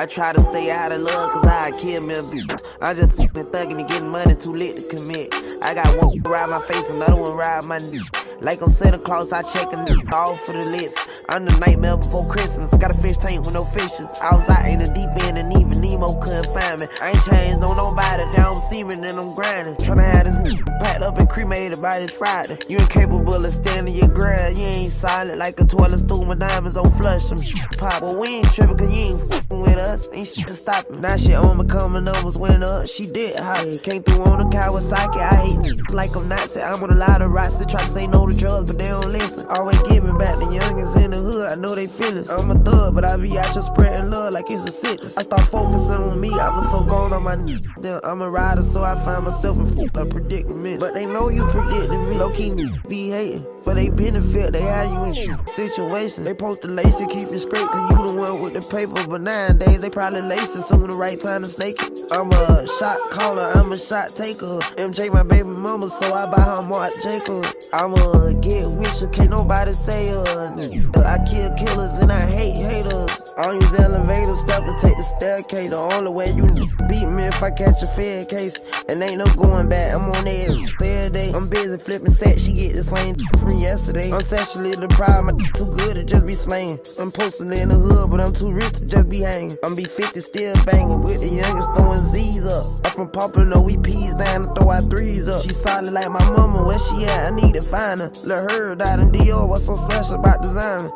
I try to stay out of love, cause I kill me a bitch. I just fucking thugging and getting money too lit to commit. I got one ride my face, another one ride my knee. Like I'm Santa Claus, I check a nigga off for the list. I'm the nightmare before Christmas. Got a fish tank with no fishes. I was out in the deep end and even Nemo couldn't find me. I ain't changed on nobody. Now I'm searing and I'm grinding. Tryna have this nigga packed up and cremated by this Friday. You incapable of standing your ground. You ain't solid like a toilet stool. My diamonds on flush. Some pop. But we ain't tripping cause you ain't fucking with us. Ain't shit to stop me. Now she on me coming numbers went up. She did high. Came through on the Kawasaki. I hate like I'm not. Say I'm on a lot of rocks. They try to say no to drugs, but they don't listen. Always giving back the youngins in the hood. I know they feelings. I'm a thug, but I be out here spreading love like it's a sickness. I start focusing on me. I was so gone on my knee. I'm a rider, so I find myself in a predicament. But they know you predicting me. Low key be hating. For they benefit, they have you in situations. They post the lace and keep it straight, cause you the one with the paper. But nowadays, they probably lacing soon the right time to snake it. I'm a shot caller, I'm a shot taker. MJ, my baby mama, so I buy her Marc Jacob. Get with you, can't nobody say uh, I kill killers and I hate haters. I don't use elevators, step to take the staircase. The only way you beat me if I catch a fair case. And ain't no going back, I'm on there every day. I'm busy flipping sets, she get the same from yesterday. I'm sexually deprived, my too good to just be slaying. I'm posting in the hood, but I'm too rich to just be hanging. I'm be 50 still banging with the youngest throwing Z's up. I'm from popping no EPs down to throw out threes up. She solid like my mama, where she at? I need to find her. Let her die in Dior, what's so special about designer?